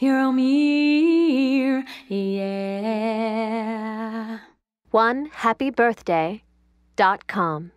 Jaromir, yeah. One happy birthday dot com.